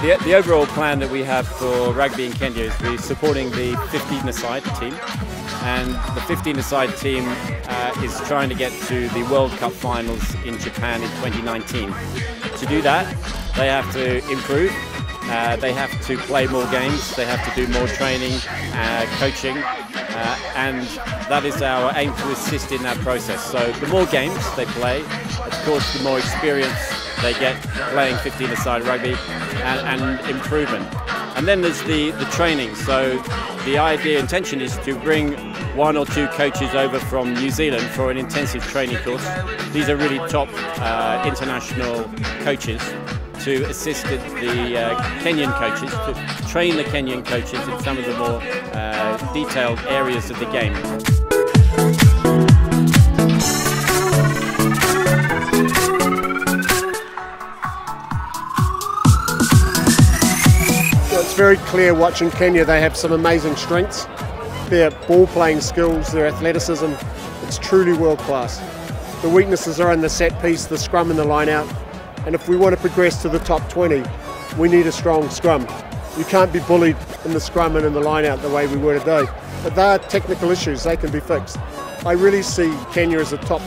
The, the, overall plan that we have for rugby in Kenya is we're supporting the 15-a-side team and the 15-a-side team uh, is trying to get to the World Cup finals in Japan in 2019. To do that, they have to improve, uh, they have to play more games, they have to do more training, uh, coaching, uh, and that is our aim to assist in that process. So the more games they play, of course the more experience they get playing 15-a-side rugby and, and, improvement. And then there's the, the training. So the idea, intention is to bring one or two coaches over from New Zealand for an intensive training course. These are really top uh, international coaches to assist the uh, Kenyan coaches, to train the Kenyan coaches in some of the more uh, detailed areas of the game. It's very clear watching Kenya, they have some amazing strengths. Their ball playing skills, their athleticism, it's truly world class. The weaknesses are in the set piece, the scrum and the line out. And if we want to progress to the top 20, we need a strong scrum. You can't be bullied in the scrum and in the line out the way we were today. But they are technical issues, they can be fixed. I really see Kenya as a top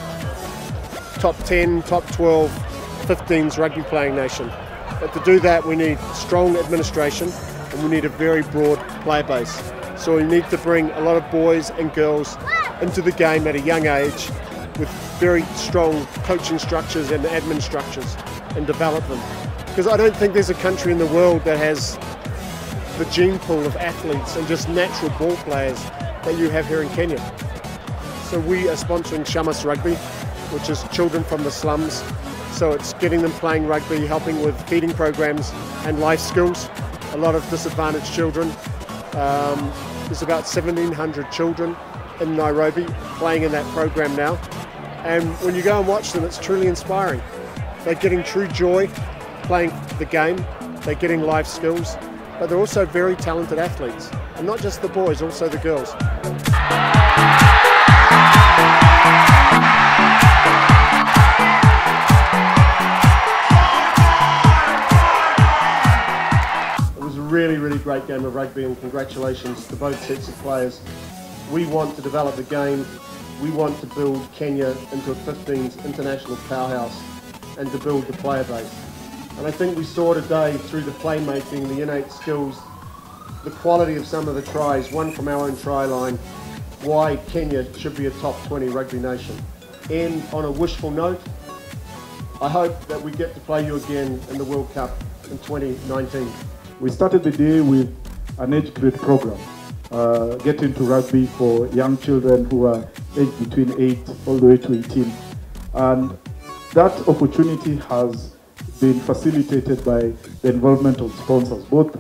top 10, top 12, 15s rugby playing nation. But to do that, we need strong administration and we need a very broad player base. So we need to bring a lot of boys and girls into the game at a young age with very strong coaching structures and admin structures and develop them. Because I don't think there's a country in the world that has the gene pool of athletes and just natural ball players that you have here in Kenya. So we are sponsoring Shamas Rugby, which is children from the slums so it's getting them playing rugby, helping with feeding programs and life skills. A lot of disadvantaged children. Um, there's about 1,700 children in Nairobi playing in that program now. And when you go and watch them, it's truly inspiring. They're getting true joy playing the game. They're getting life skills, but they're also very talented athletes. And not just the boys, also the girls. It was a really, really great game of rugby and congratulations to both sets of players. We want to develop the game. We want to build Kenya into a 15s international powerhouse and to build the player base. And I think we saw today through the playmaking, the innate skills, the quality of some of the tries, one from our own try line, why Kenya should be a top 20 rugby nation. And on a wishful note, I hope that we get to play you again in the World Cup in 2019. We started the day with an age grade program, uh, getting to rugby for young children who are aged between 8 all the way to 18. And that opportunity has been facilitated by the involvement of sponsors, both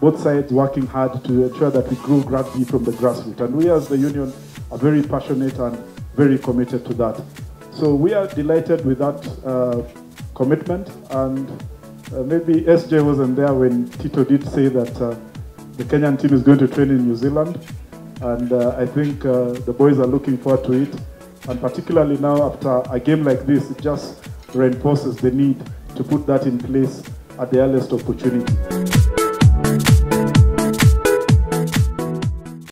both sides working hard to ensure that we grow rugby from the grassroots. And we as the union are very passionate and very committed to that. So we are delighted with that uh, commitment and uh, maybe SJ wasn't there when Tito did say that uh, the Kenyan team is going to train in New Zealand. And uh, I think uh, the boys are looking forward to it. And particularly now after a game like this, it just reinforces the need to put that in place at the earliest opportunity.